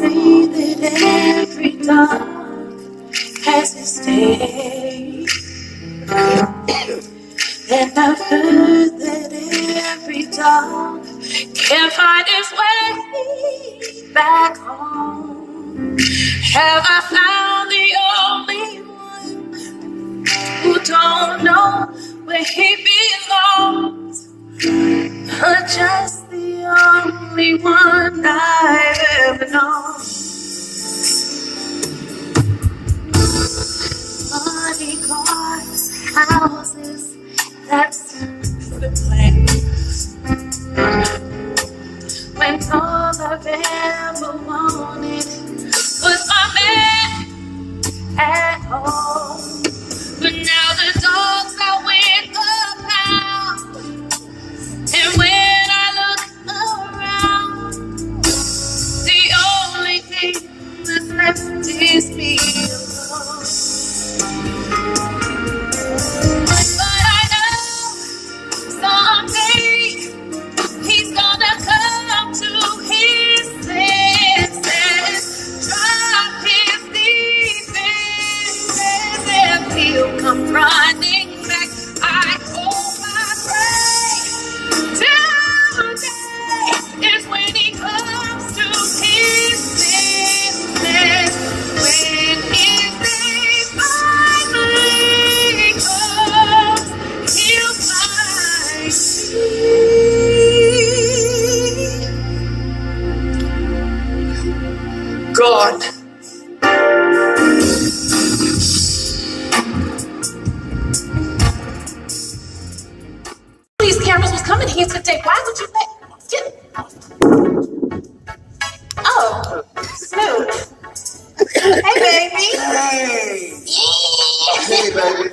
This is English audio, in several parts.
say that every dog has its day. And I've heard that every dog can find its way back home. Have I found the only one who don't know where he belongs? Or just the only one I've ever known? Money, cars, houses, that's coming here today. Why would you let get Oh, Snoop. Hey baby. Hey! Hey, baby.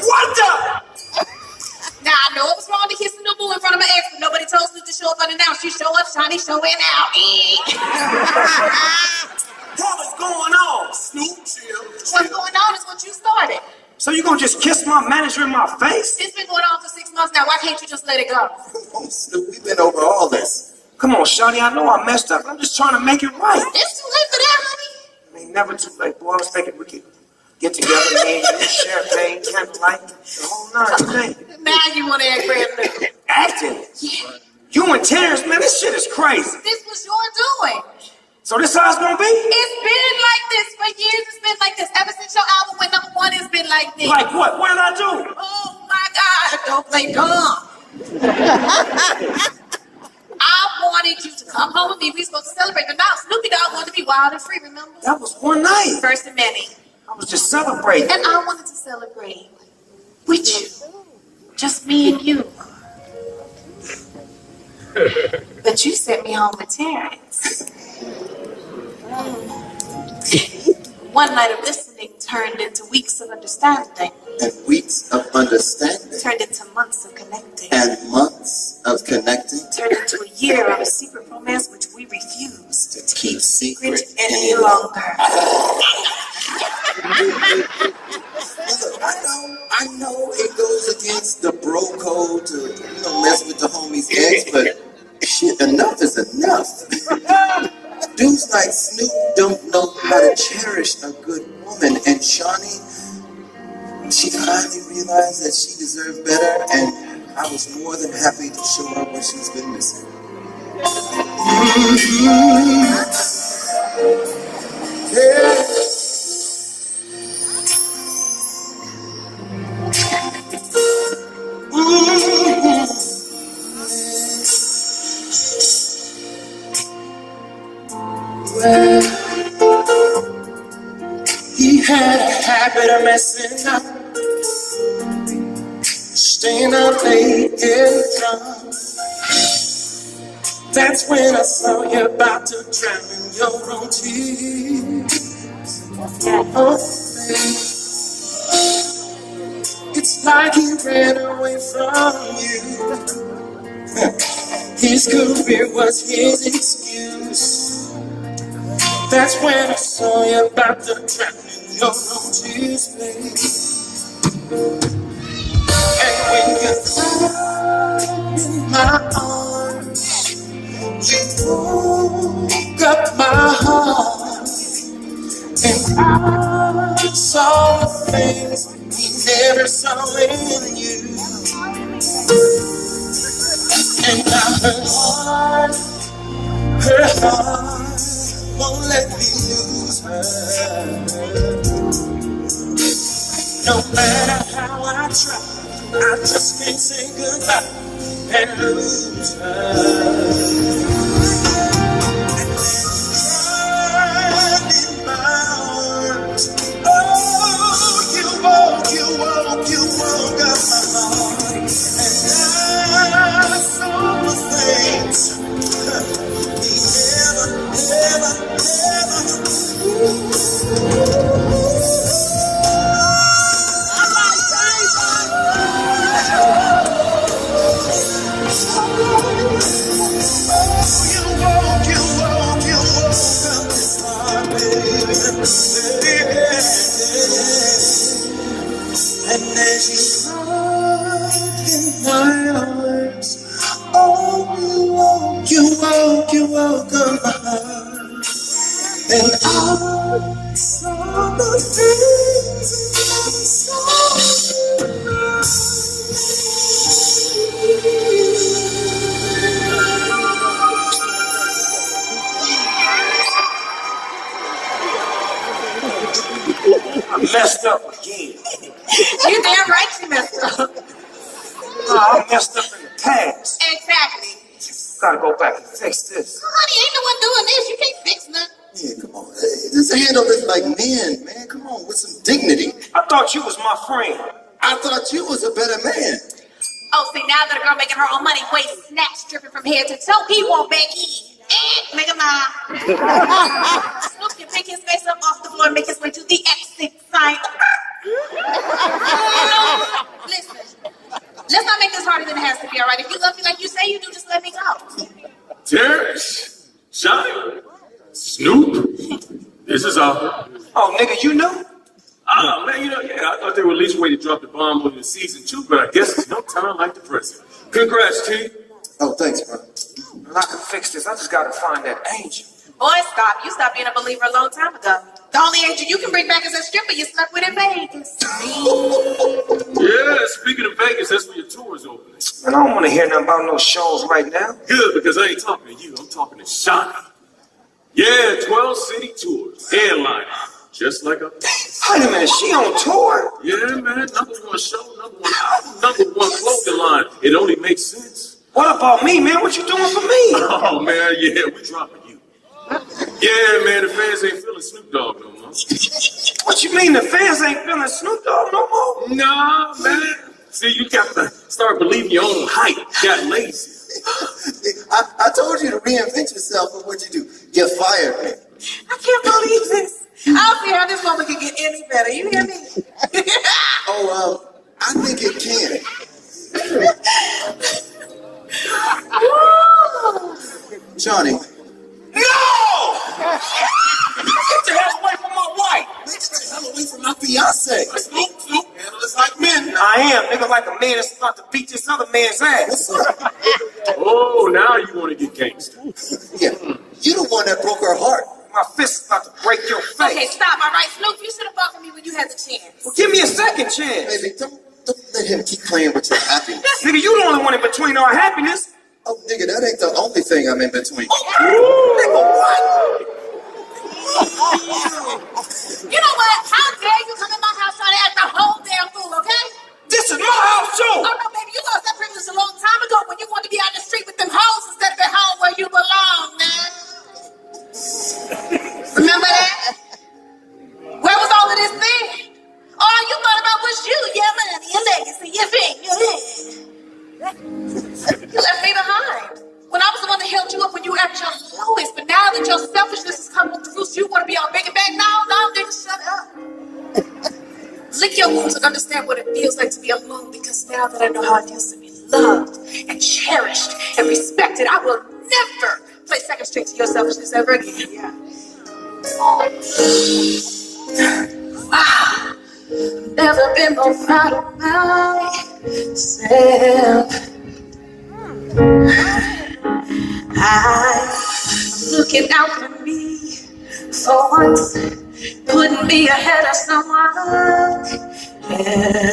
What the? Now I know it was wrong to kiss the new boo in front of my ex, but nobody told Snoop to show up unannounced. You show up, shiny, show in out. What is going on? Snoop, chill. What's going on is what you started. So you gonna just kiss my manager in my face? Why can't you just let it go? We've been over all this. Come on, Shawty, I know I messed up. I'm just trying to make it right. It's too late for that, honey. I mean, never too late, boy. I was thinking we could get together, me and you, champagne, candlelight, the whole nine thing. Now you want to act brand new. Acting. Yeah. You and Terrence, man, this shit is crazy. This was your doing. So this how it's gonna be? It's been like this for years. It's been like this ever since your album went number one. It's been like this. Like what? What did I do? Oh my God! Don't play dumb. I wanted you to come home with me. We were supposed to celebrate, but now Snoopy Dogg wanted to be wild and free. Remember? That was one night. First of many. I was just celebrating. And I wanted to celebrate with you, just me and you. But you sent me home with Terrence. One night of listening turned into weeks of understanding, And weeks of understanding. turned into months of connecting, And months of connecting turned into a year of a secret romance which we refuse to keep secret any longer. Look, I know, I know it goes against the bro code to you know mess with the homie's ex, but shit, enough is enough. Dudes like Snoop don't know how to cherish a good woman, and Shawnee, she finally realized that she deserved better, and I was more than happy to show her what she's been missing. Mm-hmm. Yeah. He had a habit of messing up, staying up late in drunk. That's when I saw you about to drown in your own tears. Oh. It's like he ran away from you. His career was his excuse. That's when I saw you about to trap in your tears, me. And when you died in my arms, you broke up my heart. And I saw the things we never saw in you. And now her heart, her heart. No matter how I try, I just can't say goodbye and lose her. And I saw the things I messed up again. You damn right you messed up. No, I messed up in the past. Exactly. Gotta go back and fix this. Hey, Just handle this like men, man. Come on, with some dignity. I thought you was my friend. I thought you was a better man. Oh, see, now that a girl making her own money, waist snatch dripping from head to toe, he won't back in. Eh, make him lie. Snoop can pick his face up off the floor and make his way to the exit sign. Listen, let's not make this harder than it has to be, all right? If you love me like you say you do, just let me go. Terrence, Johnny, Snoop, this is Arthur. Oh, nigga, you knew? Ah, man, you know, yeah, I thought they were at least ready to drop the bomb on the season two, but I guess it's no time like the present. Congrats, T. Oh, thanks, bro. And I can fix this. I just gotta find that angel. Boy, stop. You stopped being a believer a long time ago. The only angel you can bring back is a stripper you slept with in Vegas. Yeah, speaking of Vegas, that's where your tour is opening. And I don't wanna hear nothing about no shows right now. Good, because I ain't talking to you, I'm talking to Shawnee. Yeah, 12 city tours, headliner, just like a. Wait a minute, she on tour? Yeah, man, number one show, number one album, number one clothing line. It only makes sense. What about me, man? What you doing for me? Oh man, yeah, we dropping you. Yeah, man, the fans ain't feeling Snoop Dogg no more. What you mean the fans ain't feeling Snoop Dogg no more? Nah, man. See, you got to start believing your own hype. Got lazy. I, I told you to reinvent yourself, but what'd you do? Get fired, man. I can't believe this. I don't see how this woman can get any better. You hear me? Oh, um, I think it can. Johnny, No! Get the hell away from my wife! get the hell away from my fiance. Snoop, Snoop, handle us like men. I am, nigga, like a man that's about to beat this other man's ass. Oh, now you want to get gangster. Yeah, you the one that broke her heart. My fist is about to break your face. okay, stop. All right, Snoop, you should have fucked with me when you had the chance. Well, give me a second chance. Baby, don't, don't let him keep playing with your happiness. Nigga, you the only one in between our happiness. Oh, nigga, that ain't the only thing I'm in between. Oh, Nigga, what? Oh, You know what? How dare you come in my house trying to act a whole damn fool, okay? This is my house, Oh too. no, baby, you lost that privilege a long time ago when you wanted to be out in the street with them hoes instead of at home where you belong, man. Remember that? Where was all of this then? All you thought about was you, your money, your legacy, your thing, your head. You left me behind. And understand what it feels like to be alone because now that I know how it feels to be loved and cherished and respected, I will never play second string to your selfishness ever again. Yeah. Ah, never been more proud of myself. I'm looking out for me for once. putting me ahead of someone else.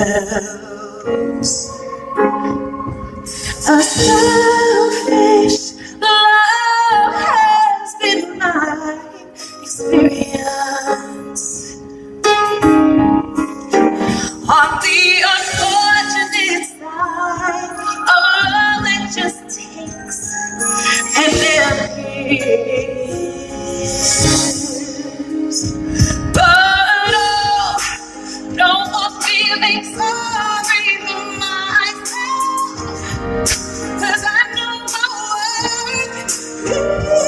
Yeah,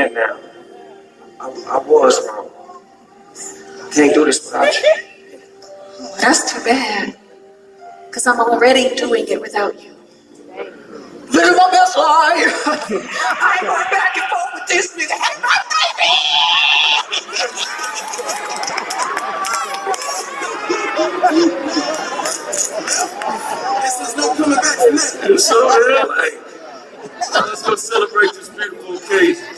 understand now. I, I was wrong. I can't do this without you. Well, that's too bad. Because I'm already doing it without you. Living my best life. I ain't going back and forth with this nigga. Hey, my This is no coming back from that. You so early. Now let's go celebrate this beautiful occasion.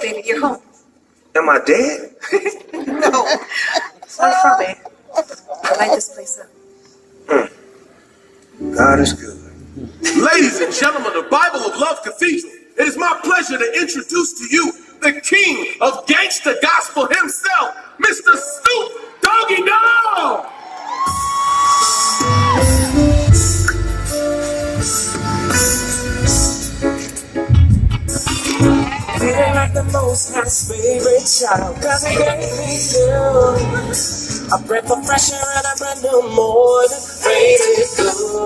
Baby. You're home. Am I dead? No. Far from it. I light this place up. Hmm. God is good. Ladies and gentlemen, the Bible of Love Cathedral, it is my pleasure to introduce to you the king of gangster gospel himself, Mr. Snoop Doggy Dogg. Feeling like the most high's favorite child. Cause he gave me you. A breath of fresh air and a brand new morning. Ready to go.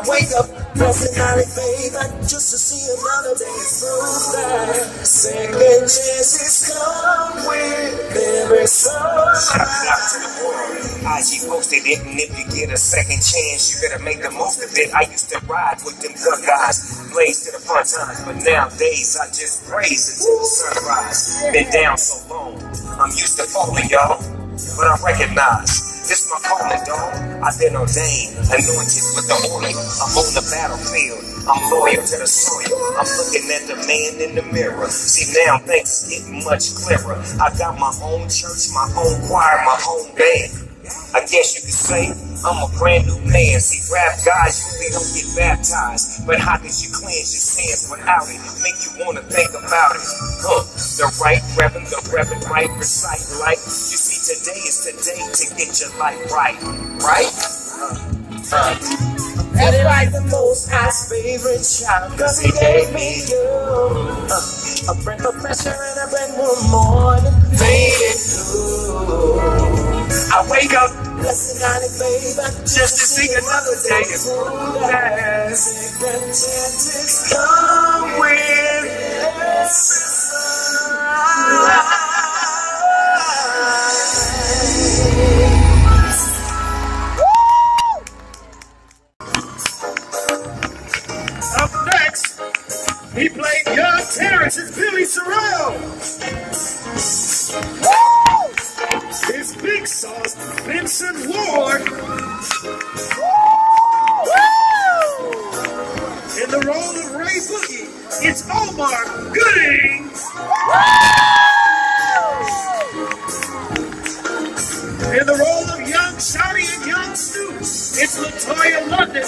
I wake up blessed and highly favored just to see another day through that. Second chances come with every song. Shout out to the world. IG posted it, and if you get a second chance, you better make the most of it. I used to ride with them good guys, blaze to the front times, but nowadays I just praise until the sunrise. Been down so long, I'm used to falling, y'all, but I recognize. This my calling, dog. I've been ordained, anointed with the oil. I'm on the battlefield. I'm loyal to the soil. I'm looking at the man in the mirror. See now things getting much clearer. I got my own church, my own choir, my own band. I guess you could say I'm a brand new man. See, rap guys usually don't get baptized, but how did you cleanse your sins without it? Make you wanna think about it. Huh? The right reverend, the reverend right recite like you see. Today is today to get your life right, right? Uh, Feeling like the most high's favorite child. Cause he gave me you. Uh, a breath of air and a brand new morning. Faded blue. I wake up Blessed night, baby. just to see another day. Yes. Enchanted, come with In the role of young Shotty and young Snoop, it's Latoya London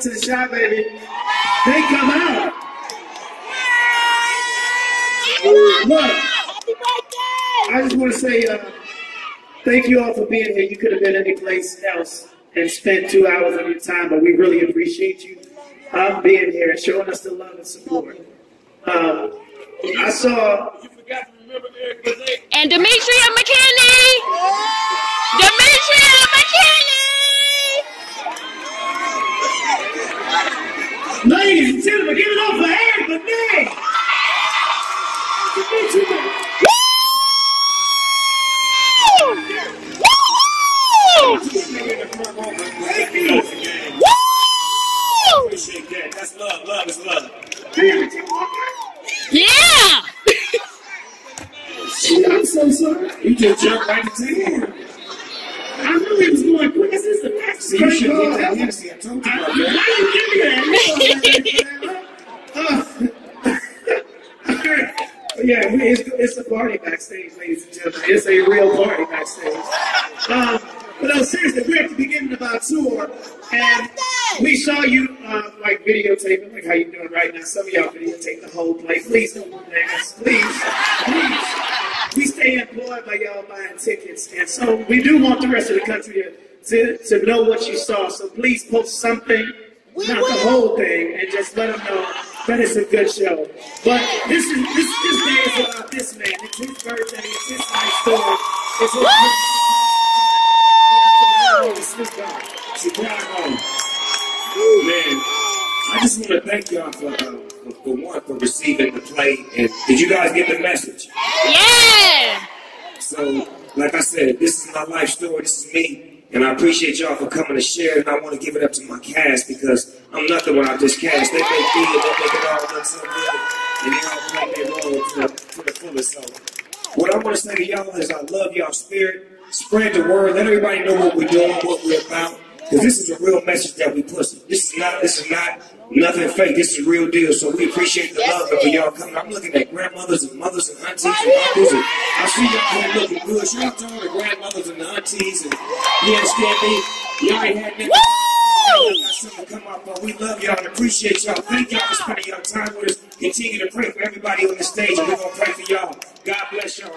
to the shop, baby. They come out. Look, I just want to say uh, thank you all for being here. You could have been any place else and spent two hours of your time, but we really appreciate you um, being here and showing us the love and support. Um, I saw. And Demetria McKinney. Demetria McKinney. Ladies and gentlemen, give it up for Eric Benet. Thank you. Appreciate that. That's love. Love is love. Yeah. I'm so sorry. You just jumped right into it. See, you should call. get that Hennessy. I told you about that. Why you give me that? Yeah, it's, it's a party backstage, ladies and gentlemen. It's a real party backstage. Um, but no, seriously, we're at the beginning of our tour, and we saw you uh, like videotaping, like how you doing right now. Some of y'all videotape the whole place. Please don't do that, please, please. We stay employed by y'all buying tickets, and so we do want the rest of the country to, to, to know what you saw. So please post something, not the whole thing, and just let them know that it's a good show. But this is this this day is about this man. It's his birthday. It's his life story. It's his. Snoop Dogg. Chicago. Man, I just want to thank y'all for, uh, for, for one, for receiving the play. And did you guys get the message? Yeah. So, like I said, this is my life story. This is me. And I appreciate y'all for coming to share. And I want to give it up to my cast because I'm nothing without this cast. They make and they make it all look so good. And they all play their role to the, to the fullest. So, what I want to say to y'all is I love y'all spirit. Spread the word. Let everybody know what we're doing, what we're about. Because this is a real message that we push. This is not this is not nothing fake. This is a real deal. So we appreciate the love for y'all coming. I'm looking at grandmothers and mothers and aunties and uncles. And I see y'all here looking good. Shout out to all the grandmothers and the aunties. And you understand me? Y'all ain't had nothing. Come up, but we love y'all and appreciate y'all. Thank y'all for spending your time with us. Continue to pray for everybody on the stage, we're gonna pray for y'all. God bless y'all.